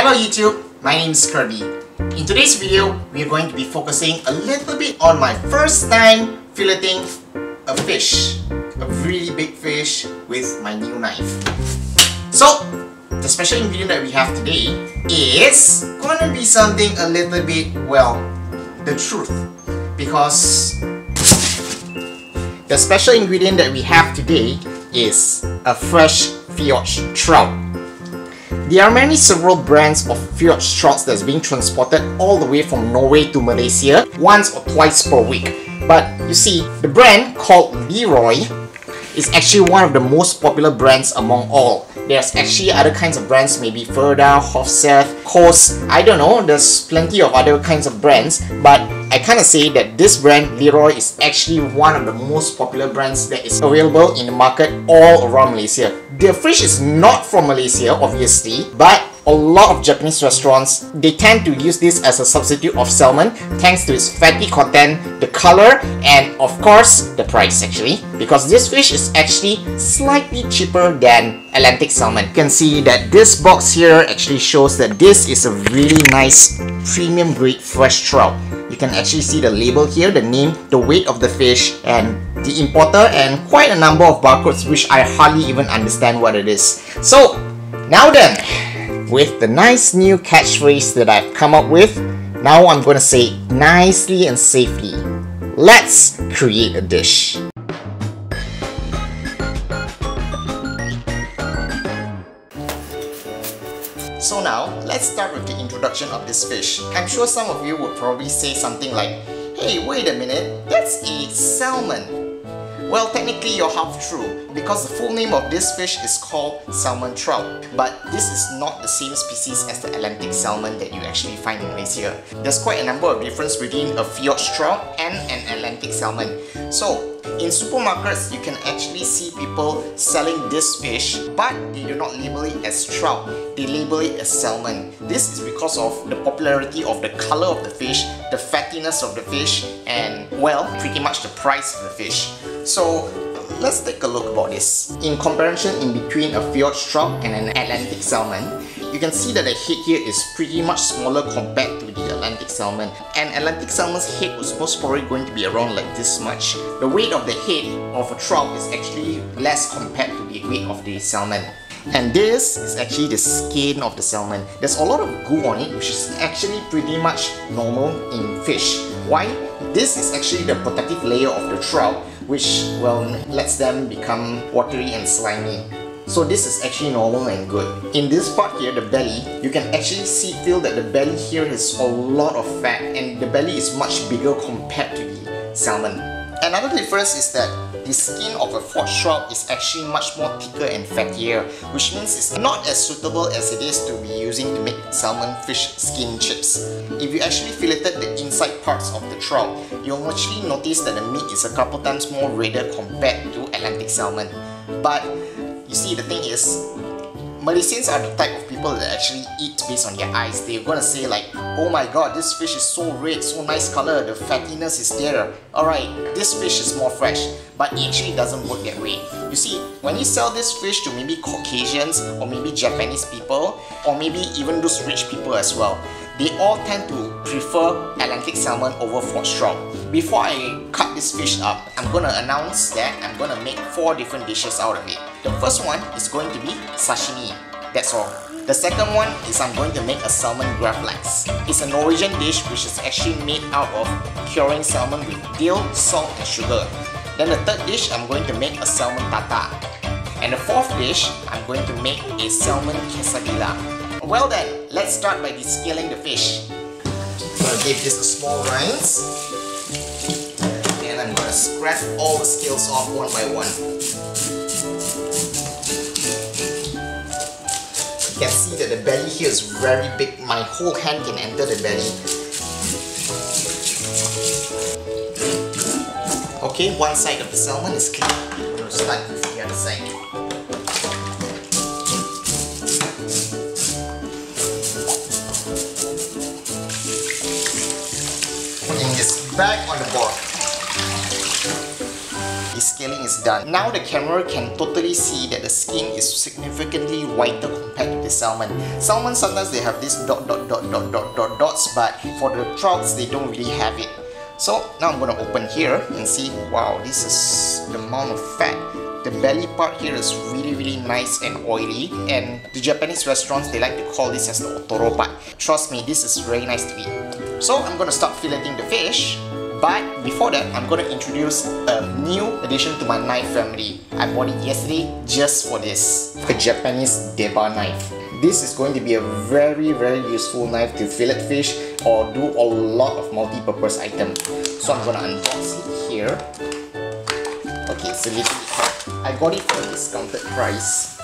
Hello YouTube, my name is Kirby. In today's video, we are going to be focusing a little bit on my first time filleting a fish. A really big fish with my new knife. So, the special ingredient that we have today is gonna be something a little bit, well, the truth. Because the special ingredient that we have today is a fresh fjord trout. There are many several brands of fjord trouts that's being transported all the way from Norway to Malaysia once or twice per week. But you see, the brand called Lerøy is actually one of the most popular brands among all. There's actually other kinds of brands, maybe Ferda, Hofseth, Kos, I don't know, there's plenty of other kinds of brands, but I kind of say that this brand, Lerøy, is actually one of the most popular brands that is available in the market all around Malaysia. The fish is not from Malaysia, obviously, but a lot of Japanese restaurants, they tend to use this as a substitute of salmon thanks to its fatty content, the color, and of course, the price actually. Because this fish is actually slightly cheaper than Atlantic salmon. You can see that this box here actually shows that this is a really nice premium grade fresh trout. You can actually see the label here, the name, the weight of the fish, and the importer, and quite a number of barcodes which I hardly even understand what it is. So, now then, with the nice new catchphrase that I've come up with, now I'm gonna say nicely and safely. Let's create a dish. So now, let's start with the introduction of this fish. I'm sure some of you would probably say something like, Hey, wait a minute, that's a salmon. Well, technically you're half true because the full name of this fish is called salmon trout. But this is not the same species as the Atlantic salmon that you actually find in Malaysia. There's quite a number of difference between a fjord trout and an Salmon. So, in supermarkets, you can actually see people selling this fish, but they do not label it as trout. They label it as salmon. This is because of the popularity of the color of the fish, the fattiness of the fish, and well, pretty much the price of the fish. So let's take a look about this. In comparison in between a fjord trout and an Atlantic salmon, you can see that the head here is pretty much smaller compared to the Atlantic salmon. And Atlantic salmon's head was most probably going to be around like this much. The weight of the head of a trout is actually less compared to the weight of the salmon. And this is actually the skin of the salmon. There's a lot of goo on it, which is actually pretty much normal in fish. Why? This is actually the protective layer of the trout, which, well, lets them become watery and slimy. So this is actually normal and good. In this part here, the belly, you can actually see, feel that the belly here has a lot of fat and the belly is much bigger compared to the salmon. Another difference is that the skin of a fjord trout is actually much more thicker and fattier, which means it's not as suitable as it is to be using to make salmon fish skin chips. If you actually filleted the inside parts of the trout, you'll actually notice that the meat is a couple times more redder compared to Atlantic salmon. But you see, the thing is, Malaysians are the type of people that actually eat based on their eyes. They're gonna say like, oh my god, this fish is so red, so nice color, the fattiness is there. Alright, this fish is more fresh. But it actually doesn't work that way. You see, when you sell this fish to maybe Caucasians or maybe Japanese people or maybe even those rich people as well, they all tend to prefer Atlantic salmon over fjord trout. Before I cut this fish up, I'm gonna announce that I'm gonna make four different dishes out of it. The first one is going to be sashimi. That's all. The second one is I'm going to make a salmon gravlax. It's a Norwegian dish which is actually made out of curing salmon with dill, salt and sugar. Then the third dish, I'm going to make a salmon tartar. And the fourth dish, I'm going to make a salmon quesadilla. Well then, let's start by descaling the fish. Gonna give this a small rinse. Gonna scrape all the scales off one by one. You can see that the belly here is very big. My whole hand can enter the belly. Okay, one side of the salmon is clean. I'm to start with the other side. Back on the board. Descaling is done. Now the camera can totally see that the skin is significantly whiter compared to the salmon. Salmon sometimes they have this dot dot dot dot dot dot dots but for the trouts they don't really have it. So now I'm to open here and see, wow, this is the amount of fat the belly part here is really really nice and oily and the Japanese restaurants they like to call this as the otoro part. Trust me, this is very nice to eat. So I'm gonna start filleting the fish but before that, I'm going to introduce a new addition to my knife family. I bought it yesterday just for this. A Japanese deba knife. This is going to be a very very useful knife to fillet fish or do a lot of multi-purpose items. So I'm going to unbox it here. Okay, bit I got it for a discounted price.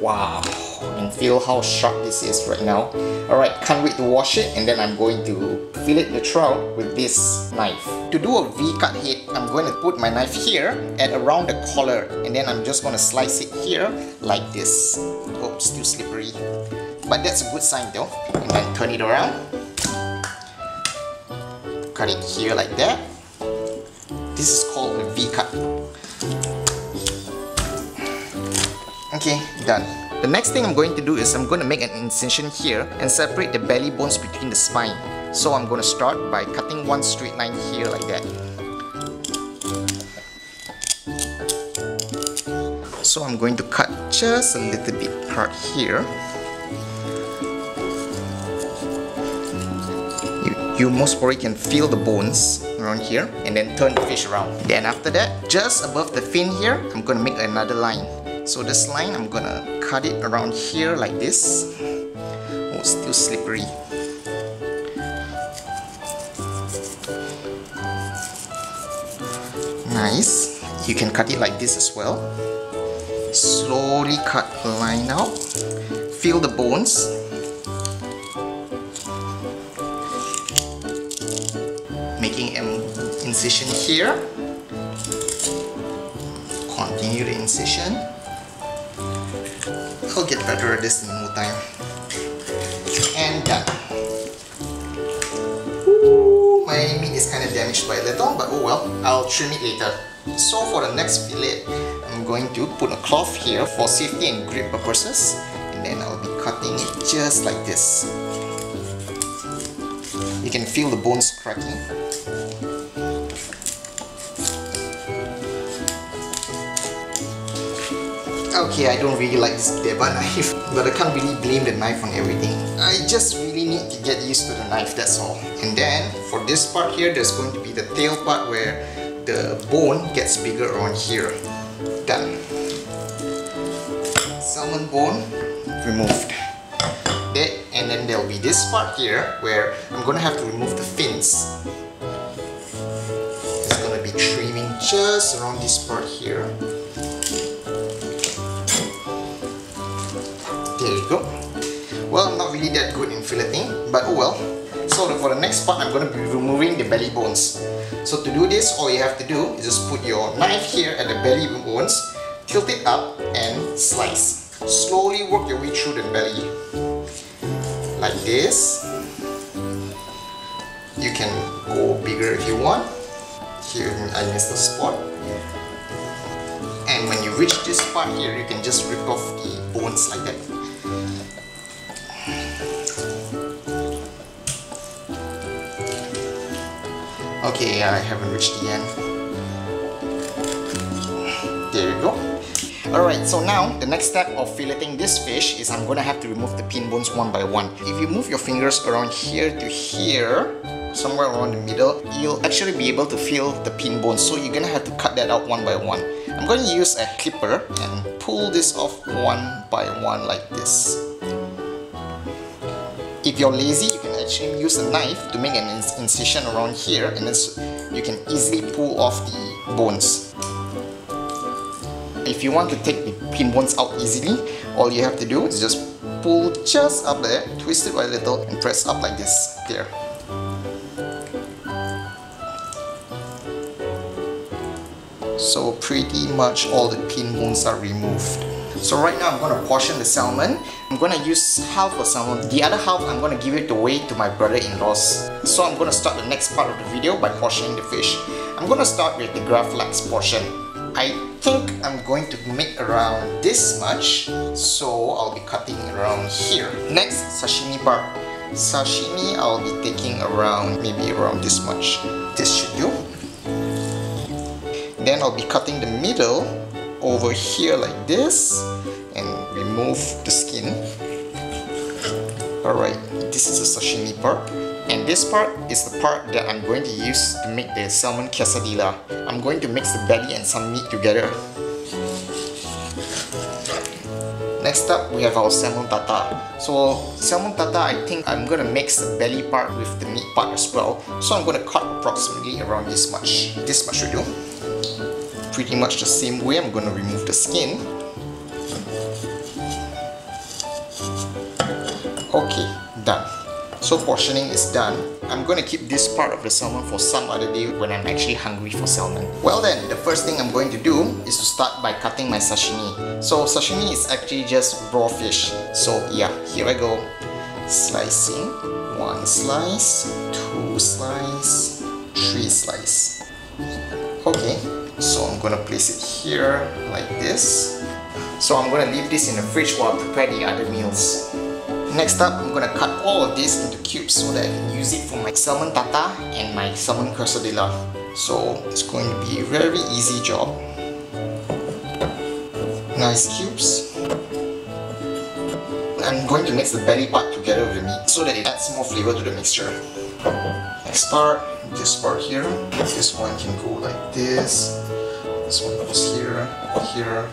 Wow and feel how sharp this is right now. Alright, can't wait to wash it and then I'm going to fillet the trout with this knife. To do a V-cut head, I'm going to put my knife here at around the collar and then I'm just going to slice it here like this. Oh, still slippery. But that's a good sign though. And then turn it around. Cut it here like that. This is called a V-cut. Okay, done. The next thing I'm going to do is I'm going to make an incision here and separate the belly bones between the spine. So I'm going to start by cutting one straight line here like that. So I'm going to cut just a little bit part here. You, most probably can feel the bones around here and then turn the fish around. Then after that, just above the fin here, I'm going to make another line. So this line, I'm gonna cut it around here like this. Oh, still slippery. Nice. You can cut it like this as well. Slowly cut a line out. Feel the bones. Making an incision here. Continue the incision. I'll get better at this in no time. And done. Ooh, my meat is kind of damaged by a little, but oh well, I'll trim it later. So for the next fillet, I'm going to put a cloth here for safety and grip purposes. And then I'll be cutting it just like this. You can feel the bones cracking. Okay, I don't really like this Deba knife, but I can't really blame the knife on everything. I just really need to get used to the knife, that's all. And then, for this part here, there's going to be the tail part where the bone gets bigger around here. Done. Salmon bone removed. Okay, and then there'll be this part here where I'm gonna have to remove the fins. It's gonna be trimming just around this part here. Well, not really that good in filleting, but oh well. So for the next part, I'm going to be removing the belly bones. So to do this, all you have to do is just put your knife here at the belly bones, tilt it up and slice. Slowly work your way through the belly. Like this. You can go bigger if you want. Here I missed the spot. And when you reach this part here, you can just rip off the bones like that. Okay, I haven't reached the end. There you go. Alright, so now the next step of filleting this fish is I'm gonna have to remove the pin bones one by one. If you move your fingers around here to here, somewhere around the middle, you'll actually be able to feel the pin bones. So you're gonna have to cut that out one by one. I'm going to use a clipper and pull this off one by one like this. If you're lazy, you can actually use a knife to make an incision around here and then you can easily pull off the bones. If you want to take the pin bones out easily, all you have to do is just pull just up there, twist it by a little and press up like this. There. So pretty much all the pin bones are removed. So right now I'm going to portion the salmon. I'm going to use half of salmon. The other half I'm going to give it away to my brother-in-laws. So I'm going to start the next part of the video by portioning the fish. I'm going to start with the Gravlax portion. I think I'm going to make around this much. So I'll be cutting around here. Next, sashimi part. Sashimi I'll be taking around maybe around this much. This should do. Then I'll be cutting the middle over here like this and remove the skin. Alright, this is the sashimi part. And this part is the part that I'm going to use to make the salmon quesadilla. I'm going to mix the belly and some meat together. Next up, we have our salmon tartar. So, salmon tartar, I think I'm gonna mix the belly part with the meat part as well. So I'm gonna cut approximately around this much. This much will do pretty much the same way. I'm going to remove the skin. Okay, done. So portioning is done. I'm going to keep this part of the salmon for some other day when I'm actually hungry for salmon. Well then, the first thing I'm going to do is to start by cutting my sashimi. So sashimi is actually just raw fish. So yeah, here I go. Slicing. One slice, two slice, three slice. Okay, so I'm gonna place it here like this. So I'm gonna leave this in the fridge while I prepare the other meals. Next up, I'm gonna cut all of this into cubes so that I can use it for my salmon tartar and my salmon quesadilla. So it's going to be a very easy job. Nice cubes. I'm going to mix the belly part together with the meat so that it adds more flavor to the mixture. Next part, this part here. This one can go like this. This one goes here, here.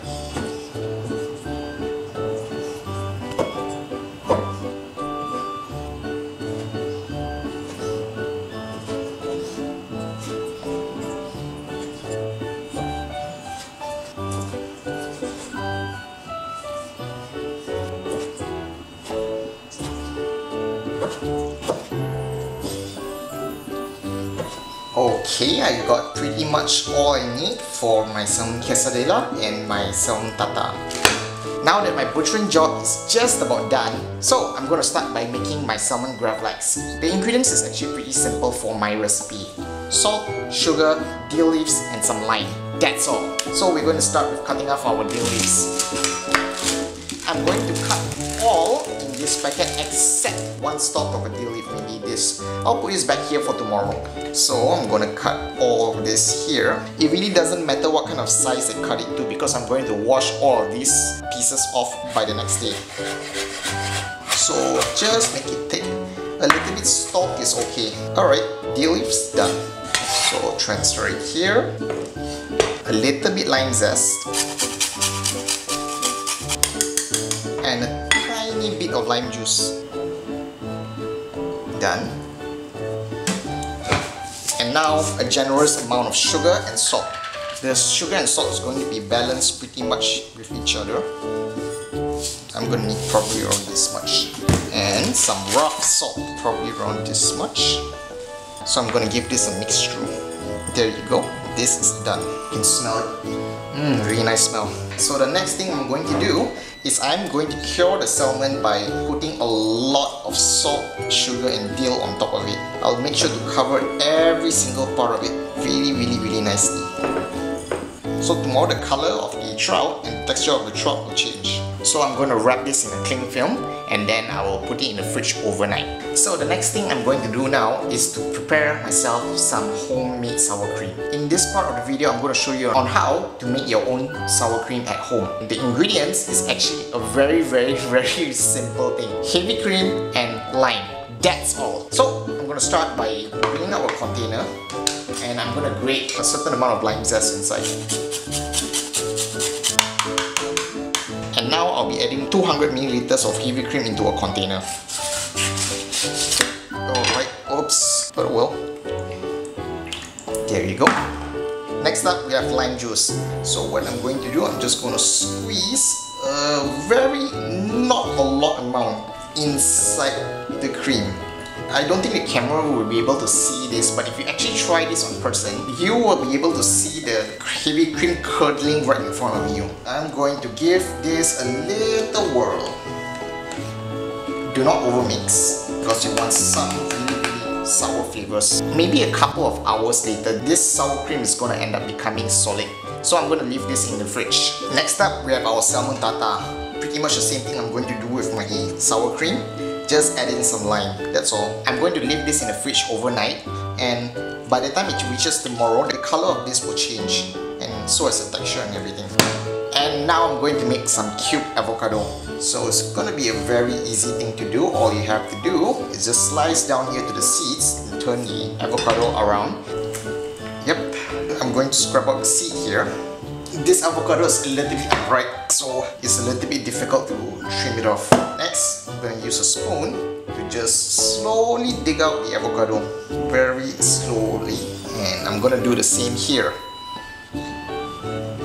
Okay, I got pretty much all I need for my salmon quesadilla and my salmon tartar. Now that my butchering job is just about done, so I'm gonna start by making my salmon gravlax. The ingredients is actually pretty simple for my recipe. Salt, sugar, dill leaves, and some lime. That's all. So we're to start with cutting off our dill leaves. This packet except one a dill leaf, maybe this. I'll put this back here for tomorrow. So I'm gonna cut all of this here. It really doesn't matter what kind of size I cut it to because I'm going to wash all of these pieces off by the next day. So just make it thick. A little bit stalk is okay. Alright, dill leaves done. So transfer it here. A little bit lime zest of lime juice. Done. And now a generous amount of sugar and salt. The sugar and salt is going to be balanced pretty much with each other. I'm going to need probably around this much. And some rock salt, probably around this much. So I'm going to give this a mix. There you go. This is done. You can smell it. Mmm, really nice smell. So the next thing I'm going to do is I'm going to cure the salmon by putting a lot of salt, sugar and dill on top of it. I'll make sure to cover every single part of it really really really nicely. So tomorrow the color of the trout and texture of the trout will change. So I'm going to wrap this in a cling film and then I will put it in the fridge overnight. So the next thing I'm going to do now is to prepare myself some homemade sour cream. In this part of the video, I'm going to show you on how to make your own sour cream at home. The ingredients is actually a very very very simple thing. Heavy cream and lime. That's all. So I'm going to start by bringing out a container and I'm going to grate a certain amount of lime zest inside. Now I'll be adding 200 milliliters of heavy cream into a container. Alright, oops, but well. There you go. Next up, we have lime juice. So what I'm going to do, I'm just going to squeeze a very, not a lot amount inside the cream. I don't think the camera will be able to see this, but if you actually try this on person, you will be able to see the heavy cream curdling right in front of you. I'm going to give this a little whirl. Do not overmix because you want some really, sour flavors. Maybe a couple of hours later, this sour cream is going to end up becoming solid. So I'm going to leave this in the fridge. Next up, we have our salmon tartar. Pretty much the same thing I'm going to do with my sour cream. Just add in some lime, that's all. I'm going to leave this in the fridge overnight and by the time it reaches tomorrow, the color of this will change and so is the texture and everything. And now I'm going to make some cube avocado. So it's gonna be a very easy thing to do. All you have to do is just slice down here to the seeds and turn the avocado around. Yep, I'm going to scrub out the seed here. This avocado is a little bit ripe so it's a little bit difficult to trim it off. Next, I'm to use a spoon to just slowly dig out the avocado. Very slowly. And I'm going to do the same here.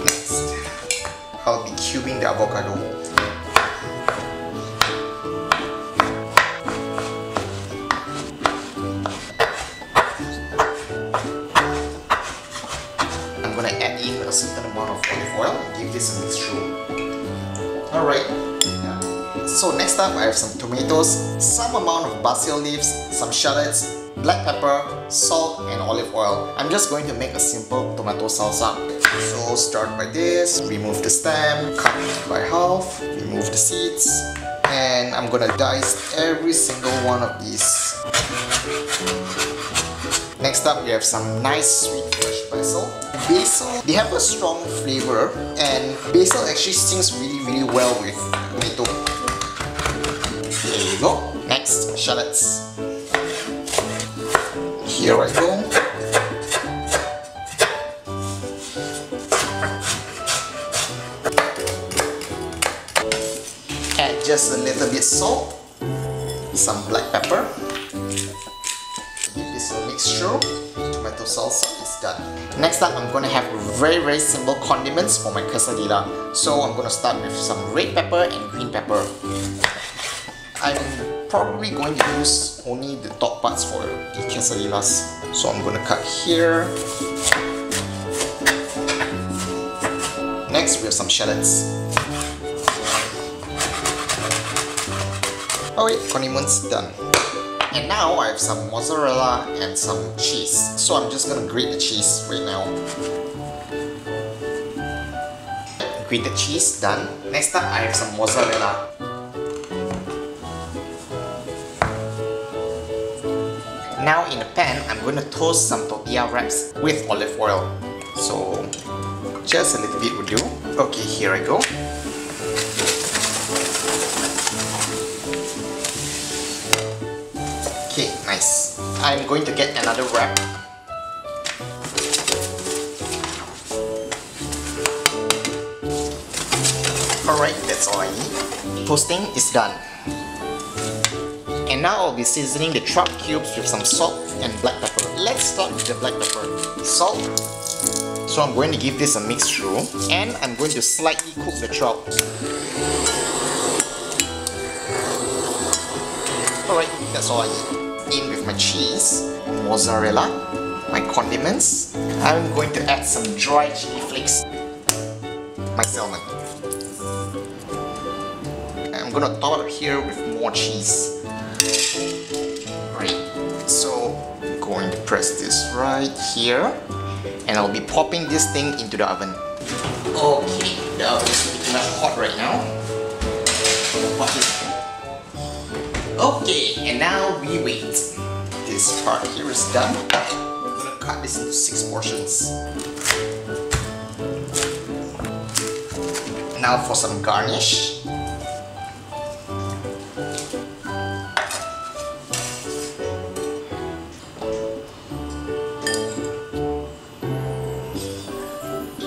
Next, I'll be cubing the avocado. This mixture. Alright. So next up I have some tomatoes, some amount of basil leaves, some shallots, black pepper, salt and olive oil. I'm just going to make a simple tomato salsa. So start by this, remove the stem, cut it by half, remove the seeds, and I'm gonna dice every single one of these. Next up we have some nice sweet fresh basil. Basil, they have a strong flavor and basil actually syncs really really well with tomato. There you go. Next, shallots. Here I go. Add just a little bit salt, some black pepper. Salsa is done. Next up, I'm gonna have very very simple condiments for my quesadilla. So I'm gonna start with some red pepper and green pepper. I'm probably going to use only the top parts for the quesadillas. So I'm gonna cut here. Next, we have some shallots. Oh, Alright, condiments done. And now I have some mozzarella and some cheese. So I'm just gonna grate the cheese right now. Grated cheese done. Next up I have some mozzarella. Now in the pan, I'm going to toast some tortilla wraps with olive oil. So just a little bit will do. Okay, here I go. I'm going to get another wrap. Alright, that's all I need. Toasting is done. And now I'll be seasoning the trout cubes with some salt and black pepper. Let's start with the black pepper. Salt. So I'm going to give this a mix through and I'm going to slightly cook the trout. Alright, that's all I need. In with my cheese, mozzarella, my condiments. I'm going to add some dry chili flakes, my salmon. I'm gonna top it here with more cheese. Right, so I'm going to press this right here and I'll be popping this thing into the oven. Okay, the oven is pretty much hot right now. Okay, and now we wait. This part here is done. I'm gonna cut this into six portions. Now for some garnish.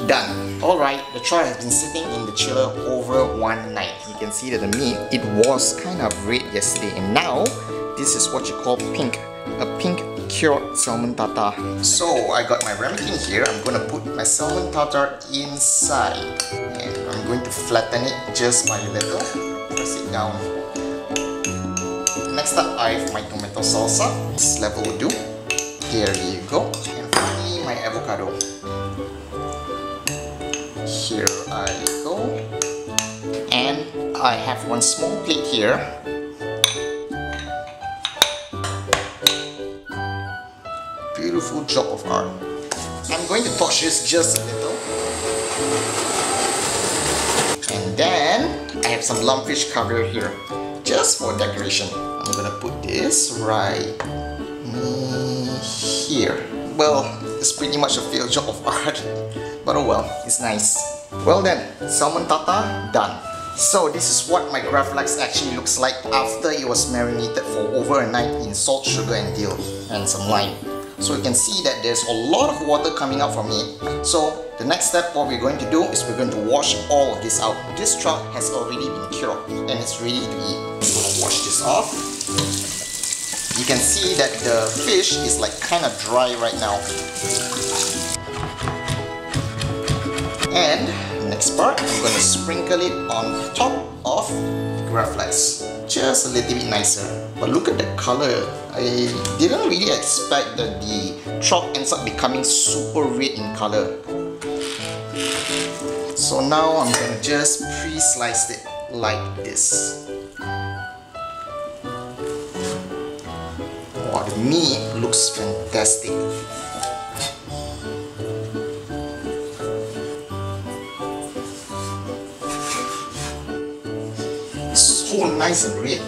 Done. Alright, the trout has been sitting in the chiller over one night. Can see that the meat, it was kind of red yesterday and now this is what you call pink. A pink cured salmon tartar. So I got my ramekin here. I'm gonna put my salmon tartar inside and I'm going to flatten it just by a little. Press it down. Next up, I have my tomato salsa. This level will do. There you go. And finally, my avocado. Here I I have one small plate here. Beautiful job of art. I'm going to torch this just a little. And then I have some lumpfish caviar here just for decoration. I'm gonna put this right here. Well, it's pretty much a failed job of art, but oh well, it's nice. Well then, salmon tartar done. So this is what my Gravlax actually looks like after it was marinated for over a night in salt, sugar and dill and some lime. So you can see that there's a lot of water coming out from it. So the next step what we're going to do is we're going to wash all of this out. This trout has already been cured and it's ready to eat. I'm gonna wash this off. You can see that the fish is like kind of dry right now. And next part, I'm gonna sprinkle it on top of Gravlax. Just a little bit nicer. But look at the color. I didn't really expect that the trout ends up becoming super red in color. So now I'm gonna just pre-slice it like this. Wow, the meat looks fantastic. So nice and red.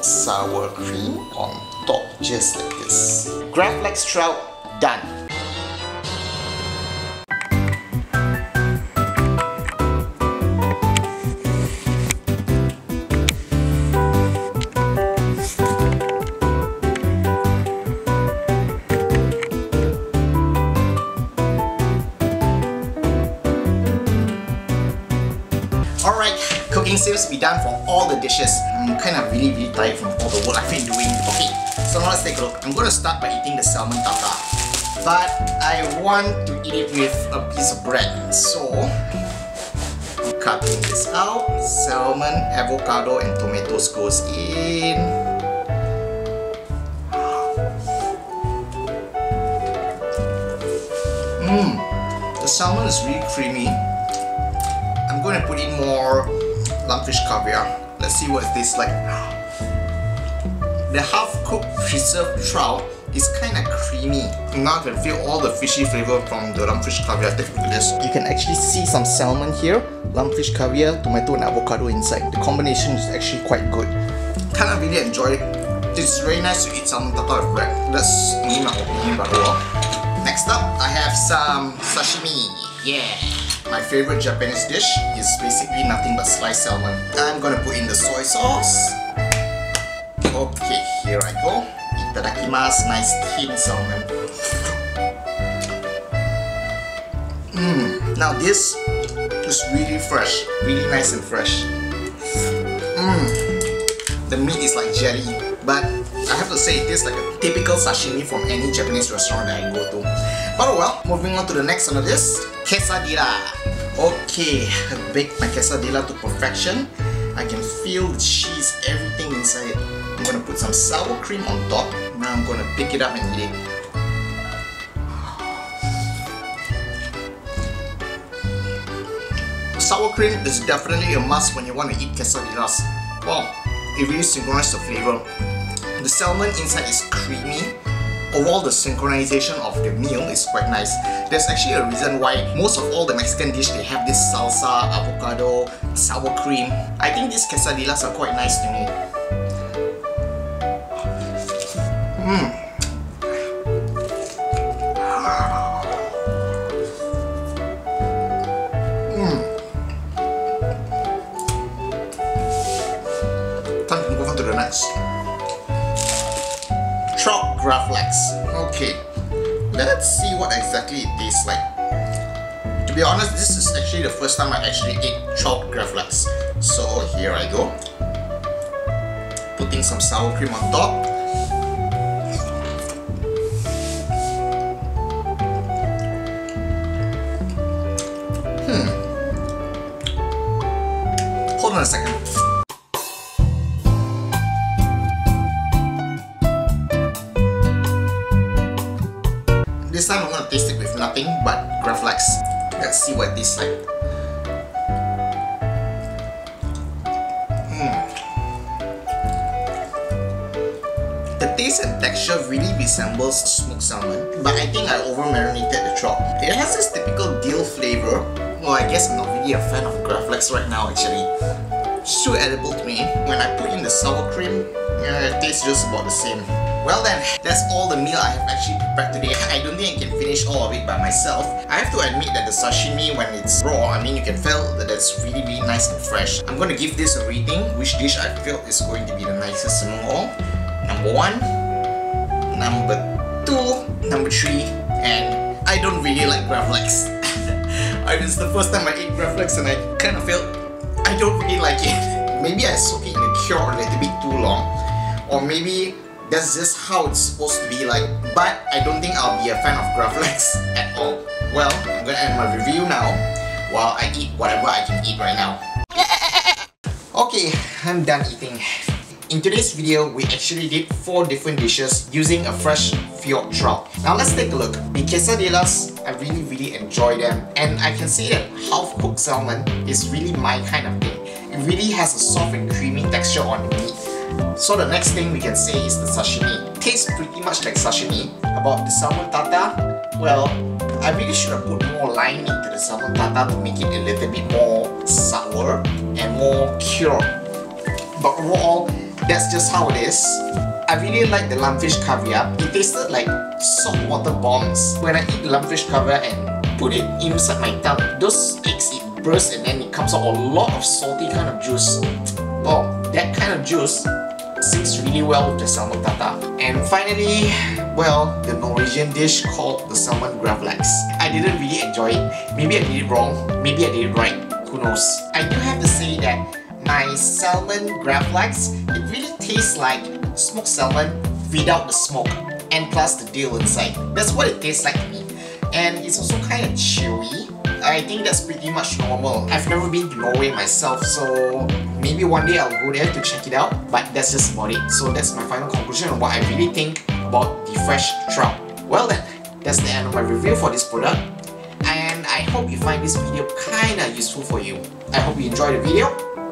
sour cream on top just like this. Gravlax trout done. Seems to be done for all the dishes. I'm kind of really really tired from all the work I've been doing. Okay, so now let's take a look. I'm going to start by eating the salmon tartar. But I want to eat it with a piece of bread. So, cutting this out. Salmon, avocado and tomatoes goes in. Mmm, the salmon is really creamy. I'm going to put in more lumpfish caviar. Let's see what it tastes like. The half-cooked preserved trout is kind of creamy. Now I can feel all the fishy flavor from the lumpfish caviar. Take this. You can actually see some salmon here, lumpfish caviar, tomato and avocado inside. The combination is actually quite good. Kind of really enjoy it. It's very nice to eat some tartar with bread. That's me my opinion but. Next up, I have some sashimi. Yeah! My favorite Japanese dish is basically nothing but sliced salmon. I'm gonna put in the soy sauce. Okay, here I go. Itadakimasu, nice thin salmon. Mmm, now this is really fresh, really nice and fresh. Mmm, the meat is like jelly, but I have to say it tastes like a typical sashimi from any Japanese restaurant that I go to. But well, moving on to the next one of this, quesadilla. Okay, baked my quesadilla to perfection. I can feel the cheese, everything inside it. I'm gonna put some sour cream on top. Now I'm gonna pick it up and eat it. Sour cream is definitely a must when you want to eat quesadillas. Wow, it really synchronizes the flavor. The salmon inside is creamy. Overall, the synchronization of the meal is quite nice. There's actually a reason why most of all the Mexican dish they have this salsa, avocado, sour cream. I think these quesadillas are quite nice to me. Mmm. Gravlax. Okay, let's see what exactly it tastes like. To be honest, this is actually the first time I actually ate trout Gravlax. So here I go. Putting some sour cream on top. Taste and texture really resembles smoked salmon, but I think I over marinated the trout. It has this typical dill flavor. Well, I guess I'm not really a fan of Gravlax right now actually. It's too edible to me. When I put in the sour cream, yeah, it tastes just about the same. Well then, that's all the meal I have actually prepared today. I don't think I can finish all of it by myself. I have to admit that the sashimi, when it's raw, I mean you can feel that it's really really nice and fresh. I'm to give this a rating, which dish I feel is going to be the nicest among all. Number one, number two, number three, and I don't really like Gravlax. it's the first time I ate Gravlax and I kind of felt I don't really like it. Maybe I soak it in the cure a little bit too long, or maybe that's just how it's supposed to be like. But I don't think I'll be a fan of Gravlax at all. Well, I'm gonna end my review now while I eat whatever I can eat right now. Okay, I'm done eating. In today's video, we actually did 4 different dishes using a fresh fjord trout. Now let's take a look. The quesadillas, I really really enjoy them and I can say that half-cooked salmon is really my kind of thing. It really has a soft and creamy texture on the meat. So the next thing we can say is the sashimi. Tastes pretty much like sashimi. About the salmon tartar, well, I really should have put more lime into the salmon tartar to make it a little bit more sour and more cured. But overall, that's just how it is. I really like the lumpfish caviar. It tasted like saltwater bombs. When I eat lumpfish caviar and put it inside my tongue, those eggs it bursts and then it comes out a lot of salty kind of juice. Well, that kind of juice syncs really well with the salmon tartar. And finally, well, the Norwegian dish called the salmon gravlax. I didn't really enjoy it. Maybe I did it wrong, maybe I did it right, who knows. I do have to say that my salmon gravlax, it really tastes like smoked salmon without the smoke and plus the dill inside. That's what it tastes like to me. And it's also kind of chewy. I think that's pretty much normal. I've never been to Norway myself, so maybe one day I'll go there to check it out, but that's just about it. So that's my final conclusion on what I really think about the fresh trout. Well then, that's the end of my review for this product. And I hope you find this video kinda useful for you. I hope you enjoy the video,